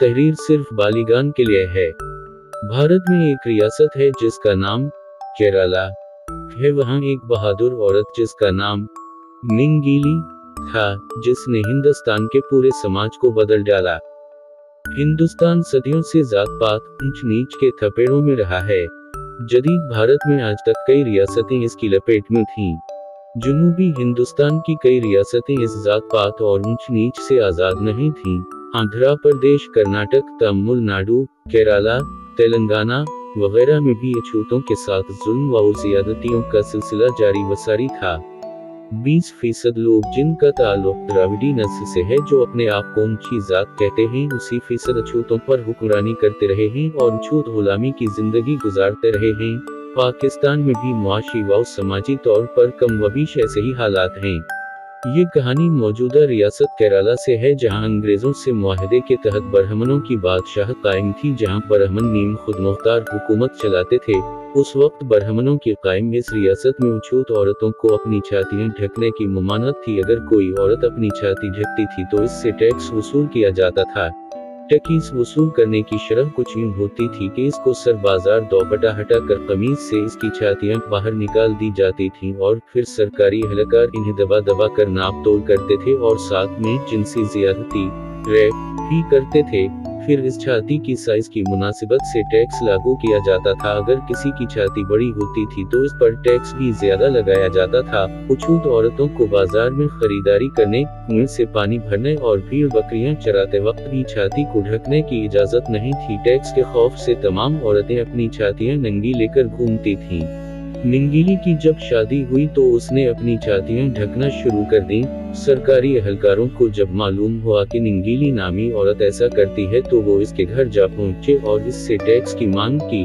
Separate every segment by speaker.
Speaker 1: तहरीर सिर्फ़ बालिगान के लिए है भारत में एक रियासत है जिसका नाम केरला है वहाँ एक बहादुर औरत जिसका नाम निंगीली था, जिसने हिंदुस्तान के पूरे समाज को बदल डाला हिंदुस्तान सदियों से जात पात ऊंच नीच के थपेड़ों में रहा है जदीद भारत में आज तक कई रियासतें इसकी लपेट में थीं। जुनूबी हिंदुस्तान की कई रियासतें इस जात पात और ऊंच नीच से आज़ाद नहीं थीं। आंध्र प्रदेश, कर्नाटक तमिलनाडु केरला, तेलंगाना वगैरह में भी अछूतों के साथ जुल्म व ज्यादतियों का सिलसिला जारी वसारी था। 20 फ़ीसद लोग जिनका ताल्लुक द्राविडी नस्ल से है, जो अपने आप को ऊँची जात कहते हैं, उसी फ़ीसद अछूतों पर हुक्मरानी करते रहे हैं और छूत गुलामी की ज़िंदगी गुजारते रहे हैं। पाकिस्तान में भी मुआशी व समाजी तौर पर कम वबीश ऐसे ही हालात हैं। ये कहानी मौजूदा रियासत केरला से है जहाँ अंग्रेज़ों से मुआहदे के तहत ब्राह्मणों की बादशाह कायम थी, जहाँ ब्राह्मण नीम खुद मुख्तार हुकूमत चलाते थे। उस वक्त ब्राह्मणों की कायम इस रियासत में उछूत औरतों को अपनी छातियाँ ढकने की ममानत थी। अगर कोई औरत अपनी छाती ढकती थी तो इससे टैक्स वसूल किया जाता था। टैक्स वसूल करने की शरह कुछ यूँ होती थी कि इसको सर बाज़ार दोपटा हटा कर कमीज से इसकी छातियाँ बाहर निकाल दी जाती थीं और फिर सरकारी एहलकार इन्हें दबा दबा कर नाप तोल करते थे और साथ में जिनसी ज्यादती रेप भी करते थे। फिर इस छाती की साइज़ की मुनासिबत से टैक्स लागू किया जाता था। अगर किसी की छाती बड़ी होती थी तो इस पर टैक्स भी ज़्यादा लगाया जाता था। उछूत औरतों को बाज़ार में खरीदारी करने कुएँ से पानी भरने और भीड़ बकरियाँ चराते वक्त भी छाती को ढकने की इजाज़त नहीं थी। टैक्स के खौफ से तमाम औरतें अपनी छातियाँ नंगी लेकर घूमती थीं। निंगीली की जब शादी हुई तो उसने अपनी छातियाँ ढकना शुरू कर दी। सरकारी अहलकारों को जब मालूम हुआ कि निंगीली नामी औरत ऐसा करती है तो वो इसके घर जा पहुँचे और इससे टैक्स की मांग की।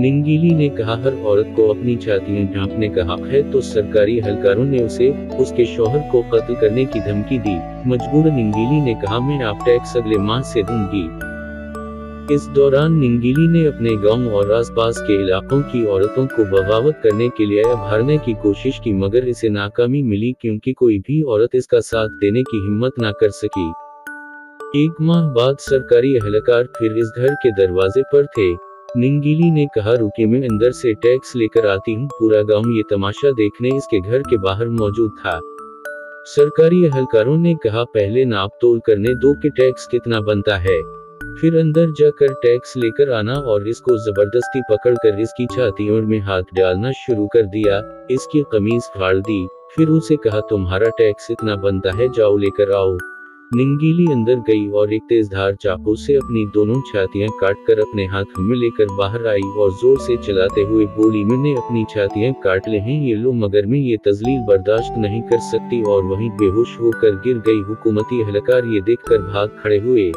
Speaker 1: निंगीली ने कहा, हर औरत को अपनी छातियाँ ढांपने का हक है। तो सरकारी अहलकारों ने उसे, उसके शोहर को कत्ल करने की धमकी दी। मजबूर निंगीली ने कहा, मैं आप टैक्स अगले माह से दूँगी। इस दौरान निंगीली ने अपने गाँव और आसपास के इलाकों की औरतों को बगावत करने के लिए भरने की कोशिश की, मगर इसे नाकामी मिली क्योंकि कोई भी औरत इसका साथ देने की हिम्मत न कर सकी। एक माह बाद सरकारी एहलकार फिर इस घर के दरवाजे पर थे। निंगीली ने कहा रुके मैं अंदर से टैक्स लेकर आती हूँ। पूरा गाँव ये तमाशा देखने इसके घर के बाहर मौजूद था। सरकारी एहलकारों ने कहा, पहले नाप तोल करने दो के टैक्स कितना बनता है। फिर अंदर जाकर टैक्स लेकर आना और इसको ज़बरदस्ती पकड़कर इसकी छातियों में हाथ डालना शुरू कर दिया। इसकी कमीज फाड़ दी। फिर उसे कहा, तुम्हारा टैक्स इतना बनता है, जाओ लेकर आओ। निंगीली अंदर गई और एक तेज धार चाकू से अपनी दोनों छातियाँ काट कर अपने हाथ में लेकर बाहर आई और ज़ोर से चलाते हुए बोली, मैंने अपनी छातियाँ काट ले हैं, ये लो, मगर मैं ये तजलील बर्दाश्त नहीं कर सकती। और वहीं बेहोश होकर गिर गई हुकूमती एहलकार ये देखकर भाग खड़े हुए।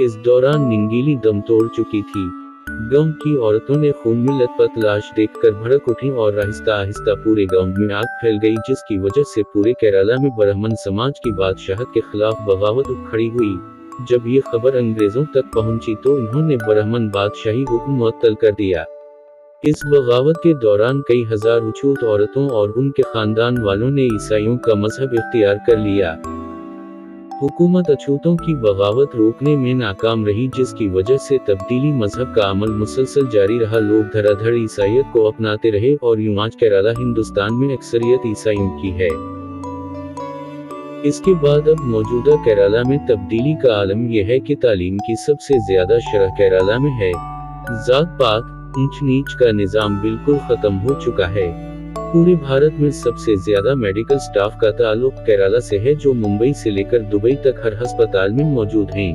Speaker 1: इस दौरान निंगीली दम तोड़ चुकी थी। गाँव की औरतों ने खून में लथपथ लाश देखकर भड़क उठी और आहिस्ता आहिस्ता पूरे गाँव में आग फैल गई, जिसकी वजह से पूरे केरला में ब्राह्मण समाज की बादशाह के खिलाफ बगावत खड़ी हुई। जब ये खबर अंग्रेज़ों तक पहुँची तो इन्होंने ब्राह्मण बादशाही हुक्म मुअत्तल कर दिया। इस बगावत के दौरान कई हज़ार उछूत औरतों और उनके खानदान वालों ने ईसाइयों का मज़हब इख्तियार कर लिया। हुकूमत अछूतों की बगावत रोकने में नाकाम रही, जिसकी वजह से तब्दीली मज़हब का अमल मुसलसल जारी रहा। लोग धड़ाधड़ ईसाइत को अपनाते रहे और यूँ आज केरला हिंदुस्तान में अक्सरियत ईसाइयों की है। इसके बाद अब मौजूदा केरला में तब्दीली का आलम यह है कि तालीम की सबसे ज़्यादा शरह केरला में है। जात पात ऊंच नीच का निज़ाम बिल्कुल खत्म हो चुका है। पूरे भारत में सबसे ज़्यादा मेडिकल स्टाफ का ताल्लुक केरला से है, जो मुंबई से लेकर दुबई तक हर अस्पताल में मौजूद हैं।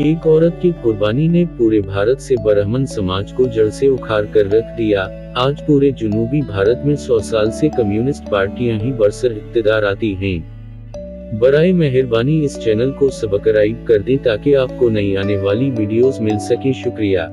Speaker 1: एक औरत की कुर्बानी ने पूरे भारत से ब्राह्मण समाज को जड़ से उखाड़ कर रख दिया आज पूरे जुनूबी भारत में सौ साल से कम्युनिस्ट पार्टियाँ ही बरसर इकतदार आती हैं। बरए मेहरबानी इस चैनल को सब्सक्राइब कर दें ताकि आपको नई आने वाली वीडियोस मिल सके शुक्रिया